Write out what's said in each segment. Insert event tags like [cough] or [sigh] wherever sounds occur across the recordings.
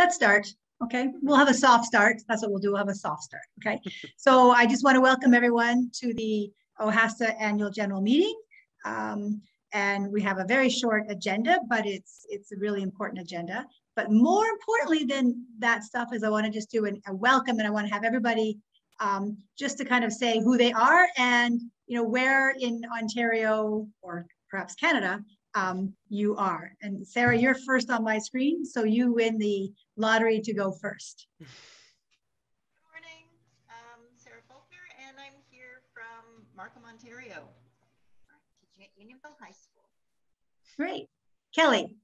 let's start. Okay, we'll have a soft start. That's what we'll do. We'll have a soft start. Okay, [laughs] so I just want to welcome everyone to the OHASSTA annual general meeting. Um, and we have a very short agenda, but it's it's a really important agenda. But more importantly than that stuff is I want to just do an, a welcome and I want to have everybody um, just to kind of say who they are and you know where in Ontario or perhaps Canada um, you are. And Sarah, you're first on my screen, so you win the lottery to go first. [laughs] Good morning, um, Sarah Faulkner, and I'm here from Markham, Ontario, teaching at Unionville High School. Great. Kelly.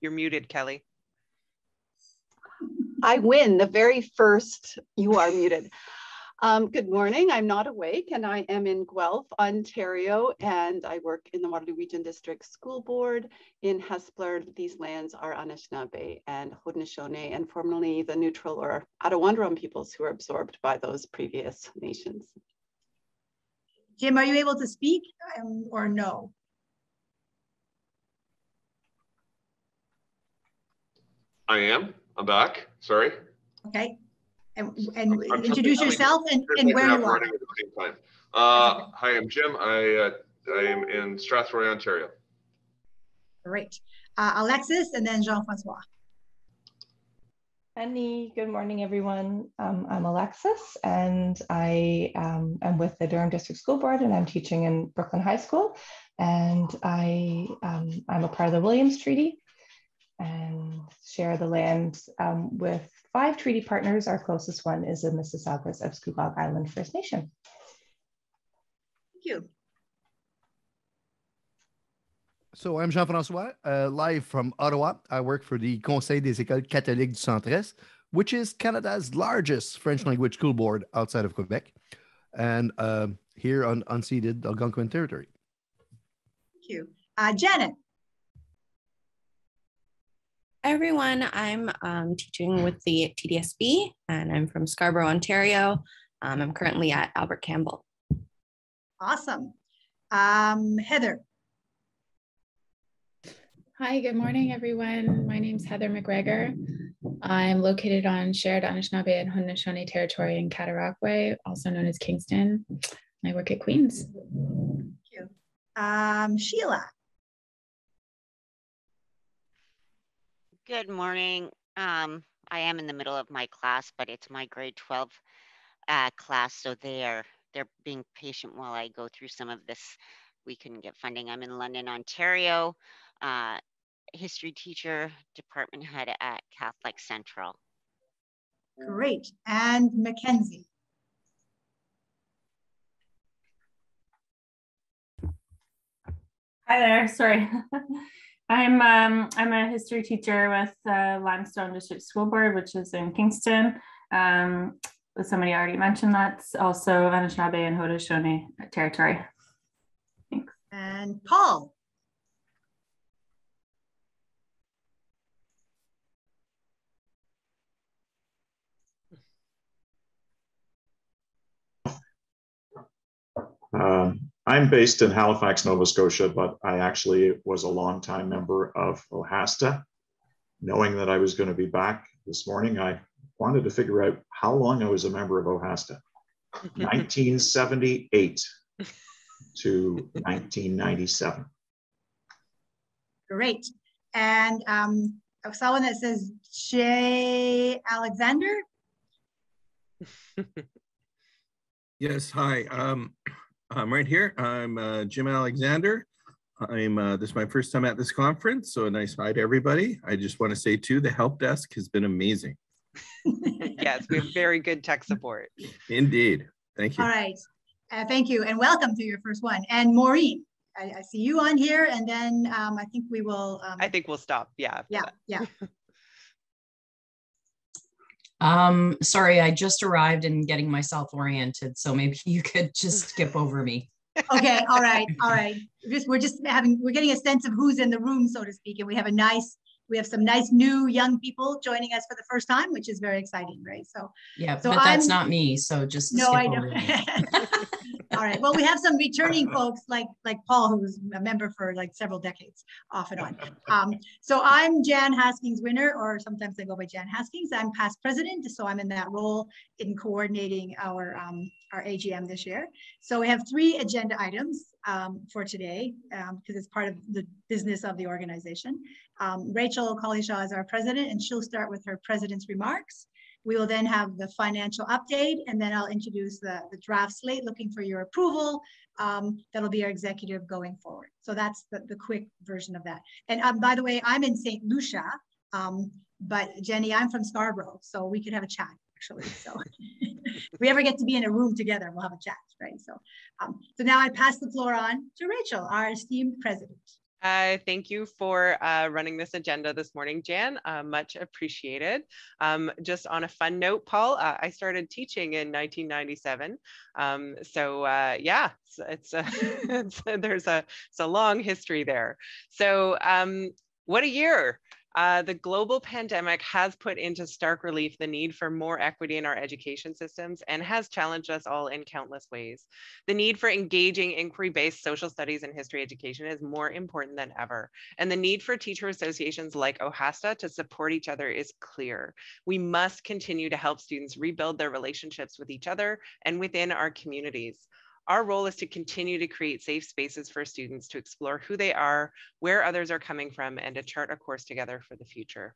You're muted, Kelly. I win the very first, you are muted. Um, good morning, I'm not awake and I am in Guelph, Ontario, and I work in the Waterloo Region District School Board in Hespeler. These lands are Anishinaabe and Haudenosaunee and formerly the neutral or Attawandaron peoples who were absorbed by those previous nations. Jim, are you able to speak um, or no? I am. I'm back. Sorry. Okay. And, and I'm introduce yourself and, and where you are. Uh, hi, I'm Jim. I, uh, I am in Strathroy, Ontario. Great. Uh, Alexis and then Jean-Francois. Annie, good morning, everyone. Um, I'm Alexis, and I um, am with the Durham District School Board, and I'm teaching in Brooklin High School. And I, um, I'm a part of the Williams Treaty and share the land um, with five treaty partners. Our closest one is the Mississaugas of Scugog Island First Nation. Thank you. So I'm Jean-François, uh, live from Ottawa. I work for the Conseil des Écoles Catholiques du Centre-Est, which is Canada's largest French language school board outside of Quebec, and uh, here on unceded Algonquin territory. Thank you. Uh, Janet. Hi everyone, I'm um, teaching with the TDSB and I'm from Scarborough, Ontario. Um, I'm currently at Albert Campbell. Awesome. Um, Heather. Hi, good morning, everyone. My name is Heather McGregor. I'm located on shared Anishinaabe and Haudenosaunee territory in Cataraqui, also known as Kingston. I work at Queen's. Thank you. Um, Sheila. Good morning. Um, I am in the middle of my class, but it's my grade 12 uh, class, so they are they're being patient while I go through some of this. We couldn't get funding. I'm in London, Ontario uh, history teacher, department head at Catholic Central. Great. And Mackenzie. Hi there. Sorry. [laughs] I'm um, I'm a history teacher with uh, Limestone District School Board, which is in Kingston. Um, somebody already mentioned that. Also Anishinaabe and Haudenosaunee territory. Thanks. And Paul. Um, I'm based in Halifax, Nova Scotia, but I actually was a longtime member of OHASSTA. Knowing that I was going to be back this morning, I wanted to figure out how long I was a member of OHASSTA. [laughs] 1978 to 1997. Great. And um, I saw one that says Jay Alexander. [laughs] yes, hi. Um, I'm right here. I'm uh, Jim Alexander. I'm uh, this is my first time at this conference, so a nice hi to everybody. I just want to say too, the help desk has been amazing. yes, we have very good tech support. Indeed. Thank you. All right. Uh, thank you and welcome to your first one. And Maureen, I, I see you on here and then um, I think we will. Um, I think we'll stop. Yeah. Yeah. Yeah. [laughs] Um, sorry, I just arrived and getting myself oriented, so maybe [laughs] you could just skip [laughs] over me. okay, all right, all [laughs] right. Just we're just having we're getting a sense of who's in the room, so to speak, and we have a nice we have some nice new young people joining us for the first time, which is very exciting, right? So Yeah, So but that's I'm- not me. So just no, I me. [laughs] All right. Well, we have some returning [laughs] folks like like Paul, who's a member for like several decades, off and on. [laughs] Um, so I'm Jan Haskings-Winner, or sometimes I go by Jan Haskings. I'm past president, so I'm in that role in coordinating our um, our AGM this year. So we have three agenda items um, for today because it's part of the business of the organization. Um, Rachel Collishaw is our president, and she'll start with her president's remarks. We will then have the financial update, and then I'll introduce the, the draft slate looking for your approval. Um, that'll be our executive going forward. So that's the, the quick version of that. And um, by the way, I'm in St. Lucia, um, but Jenny, I'm from Scarborough, so we could have a chat actually. So if we ever get to be in a room together, we'll have a chat, right? So, um, so now I pass the floor on to Rachel, our esteemed president. Uh, thank you for uh, running this agenda this morning, Jan. Uh, much appreciated. Um, just on a fun note, Paul, uh, I started teaching in 1997. Um, so uh, yeah, it's, it's, a, [laughs] it's there's a it's a long history there. So um, what a year. Uh, the global pandemic has put into stark relief the need for more equity in our education systems and has challenged us all in countless ways. The need for engaging inquiry-based social studies and history education is more important than ever. And the need for teacher associations like OHASSTA to support each other is clear. We must continue to help students rebuild their relationships with each other and within our communities. Our role is to continue to create safe spaces for students to explore who they are, where others are coming from, and to chart a course together for the future.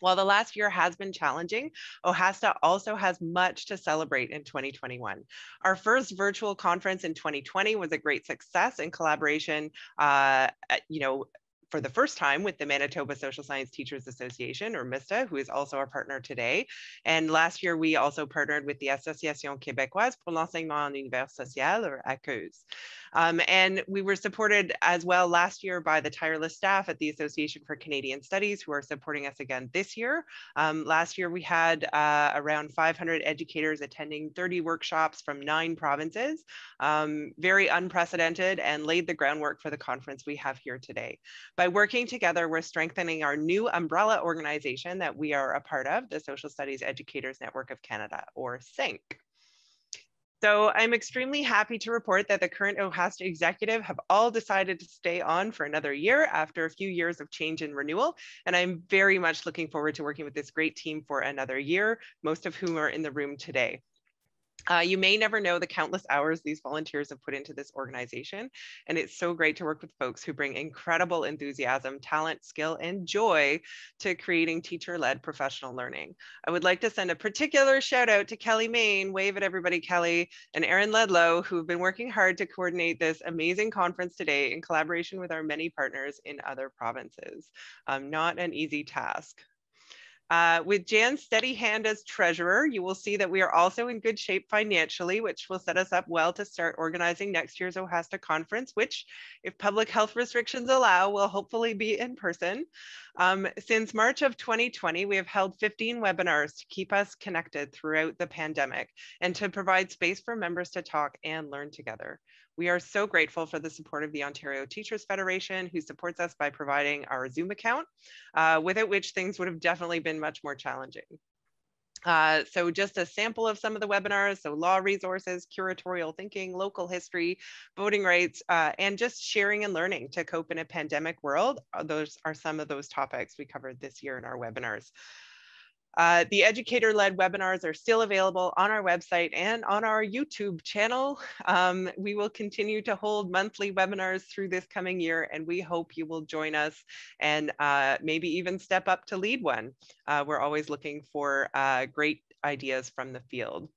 While the last year has been challenging, OHASSTA also has much to celebrate in 2021. Our first virtual conference in 2020 was a great success in collaboration, uh, you know, for the first time with the Manitoba Social Science Teachers Association, or MISTA, who is also our partner today. And last year, we also partnered with the Association Québécoise pour l'enseignement en univers social, or AQEUS. Um, and we were supported as well last year by the tireless staff at the Association for Canadian Studies, who are supporting us again this year. Um, last year, we had uh, around 500 educators attending 30 workshops from nine provinces, um, very unprecedented and laid the groundwork for the conference we have here today. By working together, we're strengthening our new umbrella organization that we are a part of, the Social Studies Educators Network of Canada, or SSENC. So I'm extremely happy to report that the current OHASSTA executive have all decided to stay on for another year after a few years of change and renewal. And I'm very much looking forward to working with this great team for another year, most of whom are in the room today. Uh, you may never know the countless hours these volunteers have put into this organization. And it's so great to work with folks who bring incredible enthusiasm, talent, skill, and joy to creating teacher-led professional learning. I would like to send a particular shout out to Kelly Main, wave at everybody, Kelly, and Erin Ledlow, who've been working hard to coordinate this amazing conference today in collaboration with our many partners in other provinces. Um, not an easy task. Uh, with Jan's steady hand as treasurer, you will see that we are also in good shape financially, which will set us up well to start organizing next year's OHASSTA conference, which, if public health restrictions allow, will hopefully be in person. Um, since March of 2020, we have held 15 webinars to keep us connected throughout the pandemic and to provide space for members to talk and learn together. We are so grateful for the support of the Ontario Teachers Federation, who supports us by providing our Zoom account, uh, without which things would have definitely been much more challenging. Uh, so just a sample of some of the webinars, so law resources, curatorial thinking, local history, voting rights, uh, and just sharing and learning to cope in a pandemic world. Uh, Those are some of those topics we covered this year in our webinars. Uh, the educator-led webinars are still available on our website and on our YouTube channel. Um, we will continue to hold monthly webinars through this coming year, and we hope you will join us and uh, maybe even step up to lead one. Uh, we're always looking for uh, great ideas from the field.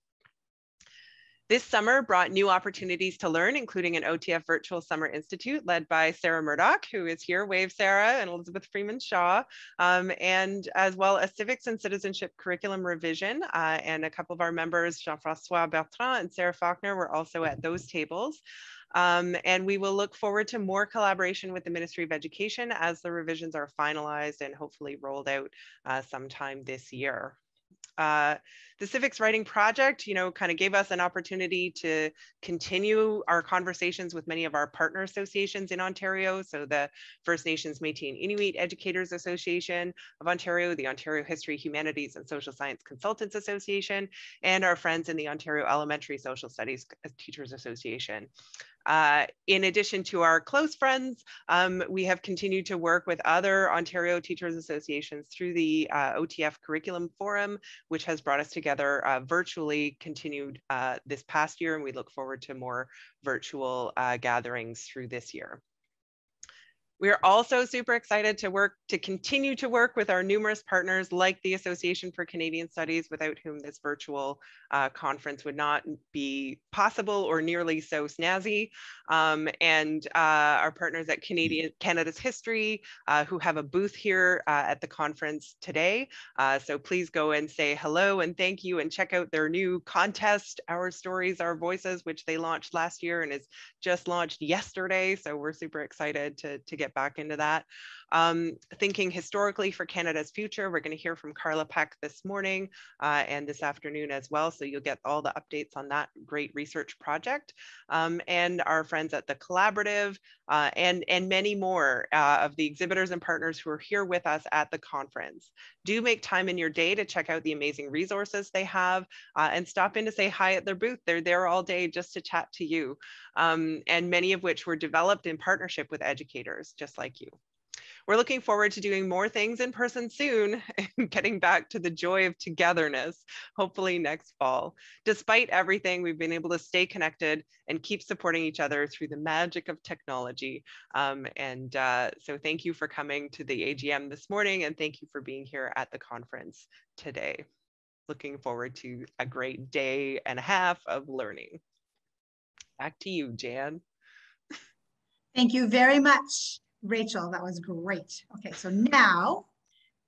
This summer brought new opportunities to learn, including an OTF Virtual Summer Institute led by Sarah Murdoch, who is here, wave Sarah, and Elizabeth Freeman Shaw, um, and as well as civics and citizenship curriculum revision. Uh, and a couple of our members, Jean-Francois Bertrand and Sarah Faulkner, were also at those tables. Um, and we will look forward to more collaboration with the Ministry of Education as the revisions are finalized and hopefully rolled out uh, sometime this year. Uh, the civics writing project, you know, kind of gave us an opportunity to continue our conversations with many of our partner associations in Ontario. So the First Nations Métis and Inuit Educators Association of Ontario, the Ontario History, Humanities and Social Science Consultants Association, and our friends in the Ontario Elementary Social Studies Teachers Association. Uh, in addition to our close friends, um, we have continued to work with other Ontario Teachers Associations through the uh, OTF Curriculum Forum, which has brought us together uh, virtually continued uh, this past year, and we look forward to more virtual uh, gatherings through this year. We are also super excited to work to continue to work with our numerous partners like the Association for Canadian Studies, without whom this virtual uh, conference would not be possible or nearly so snazzy. Um, and uh, our partners at Canadian Canada's History, uh, who have a booth here uh, at the conference today. Uh, so please go and say hello and thank you and check out their new contest, Our Stories, Our Voices, which they launched last year and is just launched yesterday. So we're super excited to, to get back into that. Um, thinking historically for Canada's future, we're going to hear from Carla Peck this morning uh, and this afternoon as well. So you'll get all the updates on that great research project. Um, and our friends at the Collaborative uh, and, and many more uh, of the exhibitors and partners who are here with us at the conference. Do make time in your day to check out the amazing resources they have uh, and stop in to say hi at their booth. They're there all day just to chat to you. Um, and many of which were developed in partnership with educators just like you we're looking forward to doing more things in person soon [laughs] and getting back to the joy of togetherness, hopefully next fall. Despite everything, we've been able to stay connected and keep supporting each other through the magic of technology. Um, and uh, so thank you for coming to the AGM this morning and thank you for being here at the conference today. Looking forward to a great day and a half of learning. Back to you, Jan. Thank you very much. Rachel, that was great. Okay, so now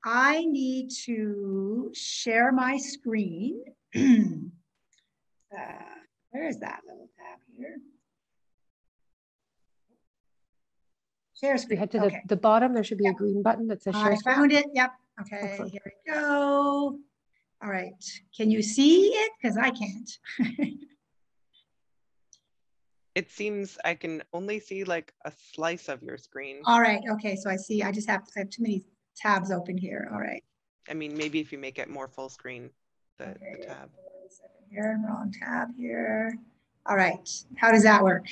I need to share my screen. [clears throat] uh, where is that little tab here? Share screen. You head to okay. the, the bottom, there should be a green button that says share I screen. found it. Yep. Okay, Excellent. here we go. All right. Can you see it? Because I can't. [laughs] It seems I can only see like a slice of your screen. All right. Okay. So I see. I just have, I have too many tabs open here. All right. I mean, maybe if you make it more full screen, the, Okay. the tab. Here, wrong tab here. All right. How does that work?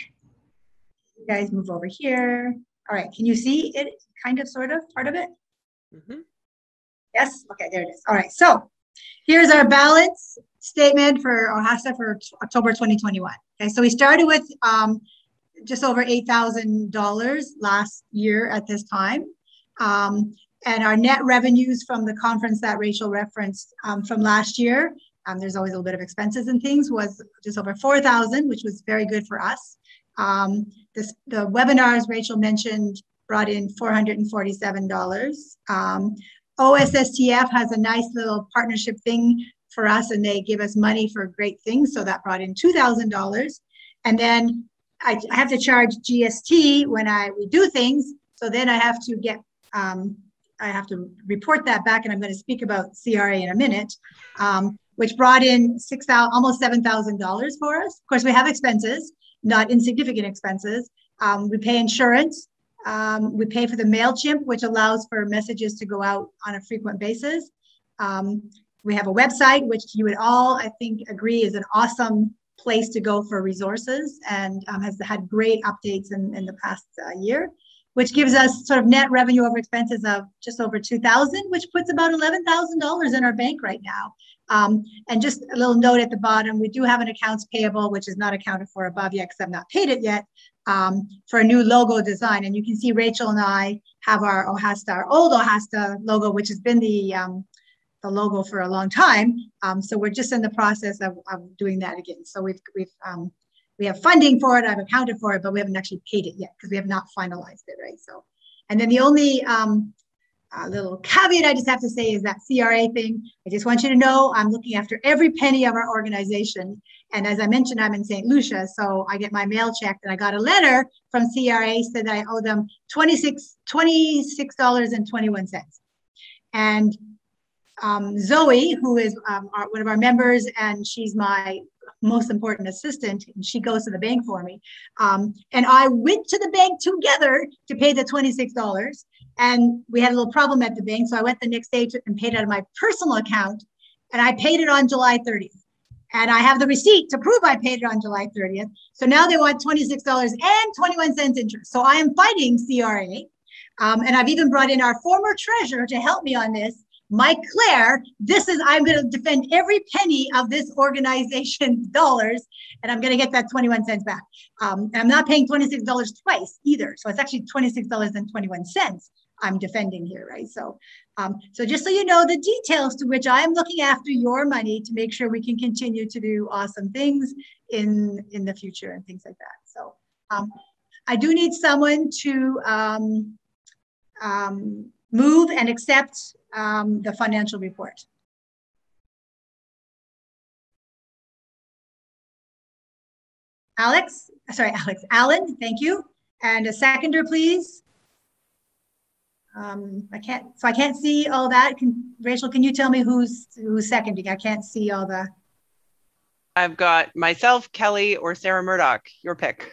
You guys move over here. All right. Can you see it? Kind of, sort of, part of it? Mm -hmm. Yes. Okay. There it is. All right. So here's our balance statement for OHASSTA for October 2021. Okay. So we started with um, just over $8,000 last year at this time. Um, and our net revenues from the conference that Rachel referenced um, from last year, um, there's always a little bit of expenses and things, was just over 4,000, which was very good for us. Um, this, the webinars Rachel mentioned brought in $447. Um, OSSTF has a nice little partnership thing for us and they give us money for great things. So that brought in $2,000. And then I, I have to charge GST when I we do things. So then I have to get, um, I have to report that back and I'm going to speak about CRA in a minute, um, which brought in six thousand, almost $7,000 for us. Of course, we have expenses, not insignificant expenses. Um, we pay insurance. Um, we pay for the MailChimp, which allows for messages to go out on a frequent basis. Um, we have a website, which you would all, I think, agree is an awesome place to go for resources and um, has had great updates in, in the past uh, year, which gives us sort of net revenue over expenses of just over 2000 which puts about $11,000 in our bank right now. Um, and just a little note at the bottom, we do have an accounts payable, which is not accounted for above yet because I've not paid it yet, um, for a new logo design. And you can see Rachel and I have our OHASSTA, our old OHASSTA logo, which has been the um, the logo for a long time. Um, so we're just in the process of, of doing that again. So we've we've um, we have funding for it. I've accounted for it, but we haven't actually paid it yet because we have not finalized it, right? So, and then the only um, uh, little caveat I just have to say is that CRA thing. I just want you to know I'm looking after every penny of our organization. And as I mentioned, I'm in St. Lucia, so I get my mail checked, and I got a letter from CRA said I owe them 26 $26.21. And um, Zoe, who is um, our, one of our members, and she's my most important assistant, and she goes to the bank for me. Um, and I went to the bank together to pay the $26. And we had a little problem at the bank. So I went the next day to, and paid out of my personal account. And I paid it on July 30th. And I have the receipt to prove I paid it on July 30th. So now they want $26 and 21 cents interest. So I am fighting CRA. Um, and I've even brought in our former treasurer to help me on this Mike Claire, this is, I'm going to defend every penny of this organization's [laughs] dollars, and I'm going to get that 21 cents back. Um, and I'm not paying $26 twice either. So it's actually $26.21 I'm defending here, right? So, um, so just so you know the details to which I am looking after your money to make sure we can continue to do awesome things in, in the future and things like that. So um, I do need someone to um, um, move and accept um, the financial report. Alex, sorry, Alex, Alan, thank you. And a seconder, please. Um, I can't, so I can't see all that. Can, Rachel, can you tell me who's who's seconding? I can't see all the. I've got myself, Kelly, or Sarah Murdoch. Your pick.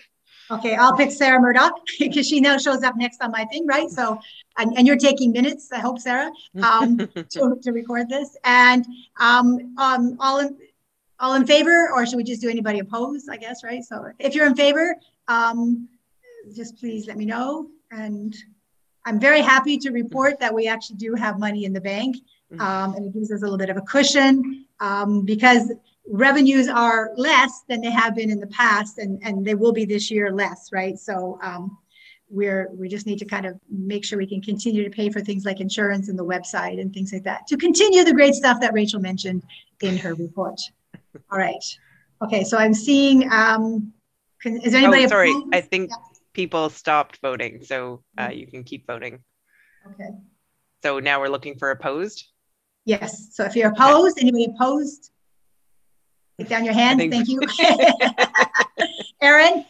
Okay, I'll pick Sarah Murdoch [laughs] because she now shows up next on my thing, right? So, and, and you're taking minutes, I hope, Sarah, um, [laughs] to, to record this. And um, um, all in all in favor, or should we just do anybody opposed? I guess, right? So, if you're in favor, um, just please let me know. And I'm very happy to report that we actually do have money in the bank, mm-hmm. um, and it gives us a little bit of a cushion um, because revenues are less than they have been in the past and, and they will be this year less, right? So um, we're, we just need to kind of make sure we can continue to pay for things like insurance and the website and things like that to continue the great stuff that Rachel mentioned in her report. [laughs] All right. Okay, so I'm seeing, um, can, is there anybody? Oh, sorry? I think yeah. people stopped voting, so uh, you can keep voting. Okay. So now we're looking for opposed? Yes, so if you're opposed, okay. anybody opposed? Take down your hand. Think... Thank you. [laughs] Aaron,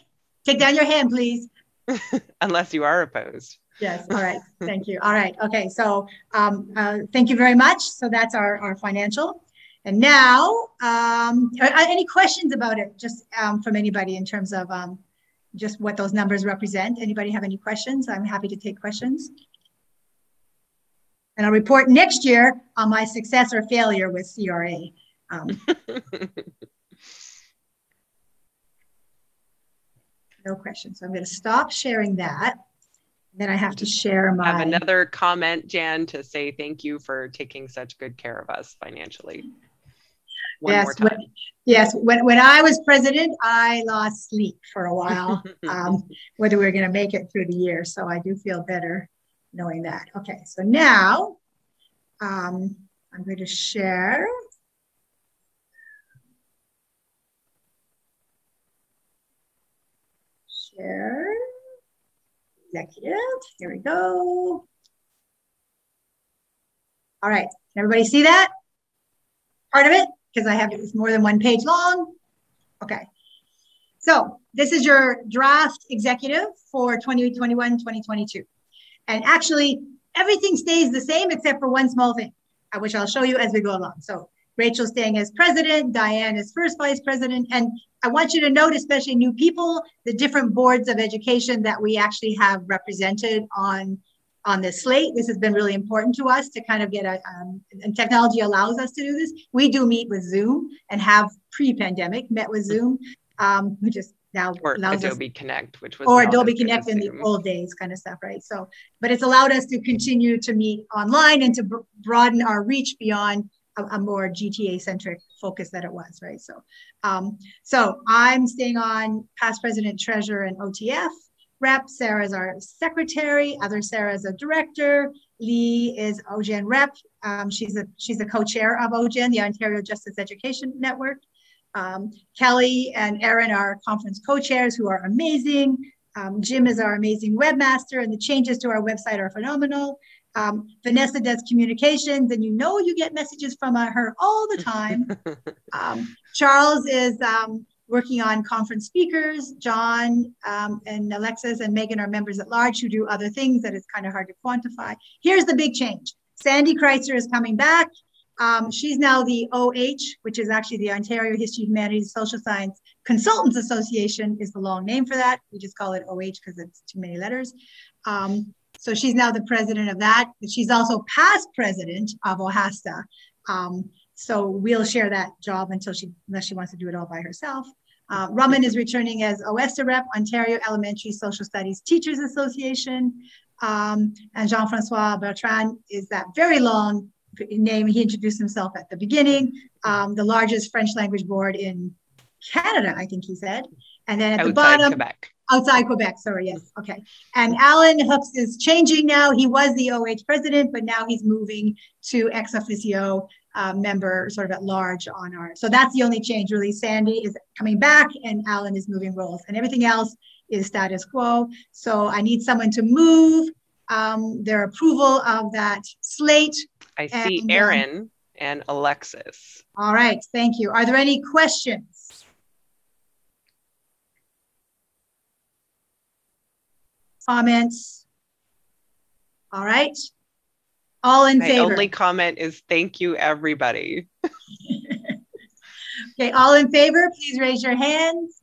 take down your hand, please. [laughs] Unless you are opposed. Yes. All right. Thank you. All right. Okay. So um, uh, thank you very much. So that's our, our financial. And now, um, are, are any questions about it just um, from anybody in terms of um, just what those numbers represent? Anybody have any questions? I'm happy to take questions. And I'll report next year on my success or failure with CRA. Um, [laughs] no question. So I'm going to stop sharing that. Then I have to share my. Have another comment, Jan, to say thank you for taking such good care of us financially. One yes, when, yes. When, when I was president, I lost sleep for a while, [laughs] um, whether we are going to make it through the year. So I do feel better knowing that. Okay, so now um, I'm going to share share. Executive, here we go. All right, Can everybody see that? Part of it, because I have it's more than one page long. Okay. So this is your draft executive for 2021, 2022. And actually, everything stays the same except for one small thing, uh, which I'll show you as we go along. So Rachel staying as president, Diane as first vice president. And I want you to note, especially new people, the different boards of education that we actually have represented on, on this slate. This has been really important to us to kind of get a, um, and technology allows us to do this. We do meet with Zoom and have pre-pandemic met with Zoom, um, which is now or Adobe us, Connect, which was or Adobe Connect in the old days kind of stuff, right? So, but it's allowed us to continue to meet online and to br broaden our reach beyond a, a more GTA centric focus that it was, right? So, um, so I'm staying on past president, treasurer, and OTF rep. Sarah is our secretary. Other Sarah is a director. Lee is OJEN rep. Um, she's a she's a co-chair of OJEN, the Ontario Justice Education Network. Um, Kelly and Erin are conference co-chairs who are amazing. Um, Jim is our amazing webmaster, and the changes to our website are phenomenal. Um, Vanessa does communications, and you know you get messages from uh, her all the time. [laughs] um, Charles is um, working on conference speakers. John um, and Alexis and Megan are members at large who do other things that is kind of hard to quantify. Here's the big change. Sandy Kreitzer is coming back. Um, she's now the OH, which is actually the Ontario History, Humanities, Social Science Consultants Association is the long name for that. We just call it OH because it's too many letters. Um, so she's now the president of that, she's also past president of OHASSTA. Um, so we'll share that job until she, unless she wants to do it all by herself. Uh, Raman is returning as OESTA rep, Ontario Elementary Social Studies Teachers Association. Um, and Jean-Francois Bertrand is that very long name. He introduced himself at the beginning, um, the largest French language board in Canada, I think he said. And then at Outside the bottom, Quebec. Outside Quebec, sorry, yes, okay. And Alan Hux is changing now. He was the OH president, but now he's moving to ex officio uh, member sort of at large on our, so that's the only change really. Sandy is coming back and Alan is moving roles and everything else is status quo. So I need someone to move um, their approval of that slate. I see And, um, Aaron and Alexis. All right, thank you. Are there any questions? Comments? All right. All in My favor? only comment is thank you, everybody. [laughs] Okay, all in favor, please raise your hands.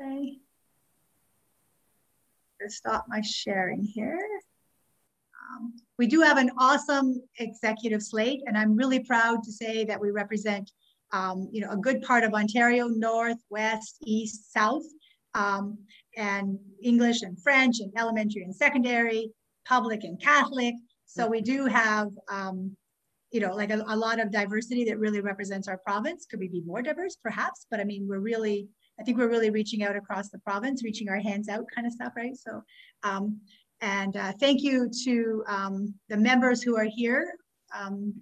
Okay. Stop my sharing here. Um, We do have an awesome executive slate, and I'm really proud to say that we represent, um, you know, a good part of Ontario, north, west, east, south, um, and English and French and elementary and secondary, public and Catholic. So we do have, um, you know, like a, a lot of diversity that really represents our province. Could we be more diverse? Perhaps, but I mean, we're really, I think we're really reaching out across the province, reaching our hands out kind of stuff, right? So, um, and uh, thank you to um, the members who are here, um,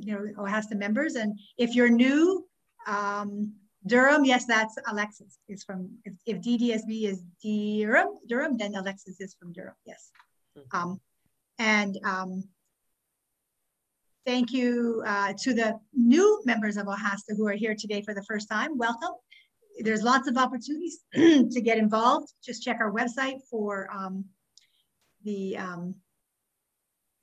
you know, OHASSTA members. And if you're new, um, Durham, yes, that's Alexis is from, if, if DDSB is Durham, Durham, then Alexis is from Durham, yes. Um, and um, thank you uh, to the new members of OHASSTA who are here today for the first time. Welcome. There's lots of opportunities [clears throat] to get involved. Just check our website for um, the um,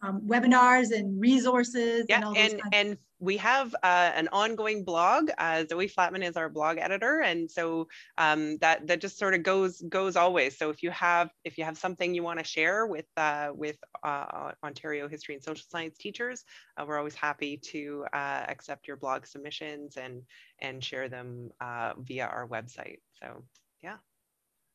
um, webinars and resources and Yeah, all and kinds and we have uh, an ongoing blog. Uh, Zoe Flatman is our blog editor, and so um, that that just sort of goes goes always. So if you have if you have something you want to share with uh, with uh, Ontario history and social science teachers, uh, we're always happy to uh, accept your blog submissions and and share them uh, via our website. So yeah.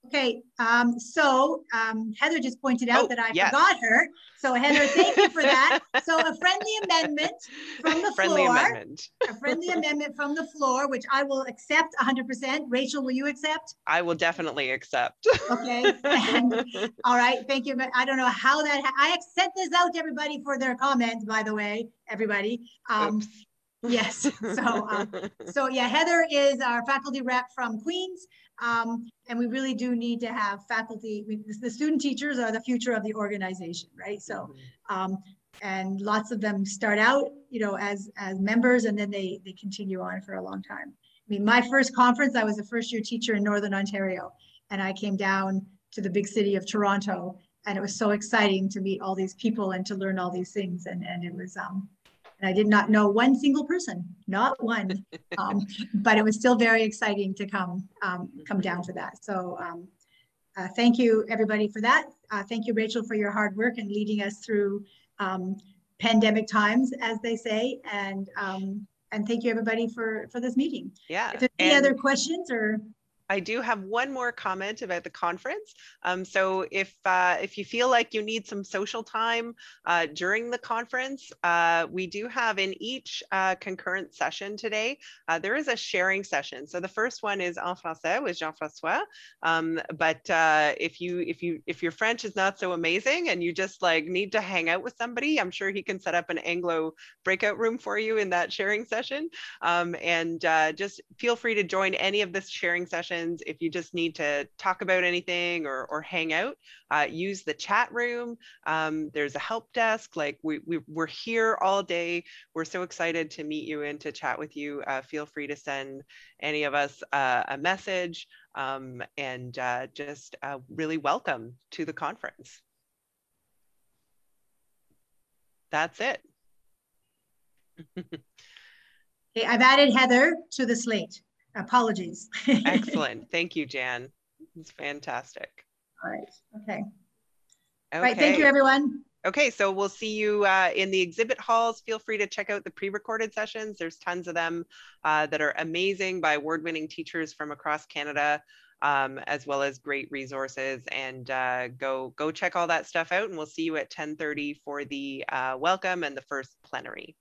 Okay, um, so um, Heather just pointed out Oh, that I yes. forgot her. So Heather, thank you for that. So a friendly amendment from the Friendly floor. amendment. A friendly amendment from the floor, which I will accept 100%. Rachel, will you accept? I will definitely accept. Okay. And- all right, thank you. But I don't know how that, ha- I sent this out to everybody for their comments, by the way, everybody. Um, yes, so, um, so yeah, Heather is our faculty rep from Queens. Um, and we really do need to have faculty, we, the student teachers are the future of the organization, right? So, um, and lots of them start out, you know, as, as members and then they, they continue on for a long time. I mean, my first conference, I was a first year teacher in Northern Ontario and I came down to the big city of Toronto and it was so exciting to meet all these people and to learn all these things. And, and it was, um, and I did not know one single person, not one. [laughs] Um, but it was still very exciting to come, um, come down for that. So, um, uh, thank you, everybody, for that. Uh, thank you, Rachel, for your hard work and leading us through um, pandemic times, as they say. And um, and thank you, everybody, for for this meeting. Yeah. If there's any other questions or I do have one more comment about the conference. Um, so if uh, if you feel like you need some social time uh, during the conference, uh, we do have in each uh, concurrent session today, uh, there is a sharing session. So the first one is en français with Jean-François. Um, but uh, if you if you if your French is not so amazing and you just like need to hang out with somebody, I'm sure he can set up an Anglo breakout room for you in that sharing session. Um, and just feel free to join any of the sharing if you just need to talk about anything or, or hang out. Uh, use the chat room. Um, there's a help desk. Like we, we, we're here all day. We're so excited to meet you and to chat with you. Uh, feel free to send any of us uh, a message um, and uh, just uh, really welcome to the conference. that's it. [laughs] Okay, I've added Heather to the slate. Apologies. Excellent. [laughs] Thank you, Jan. It's fantastic. All right. Okay. All right. Thank you, everyone. Okay, so we'll see you uh, in the exhibit halls. Feel free to check out the pre-recorded sessions. There's tons of them uh, that are amazing by award-winning teachers from across Canada, um, as well as great resources. And uh, go go check all that stuff out. And we'll see you at 10:30 for the uh, welcome and the first plenary.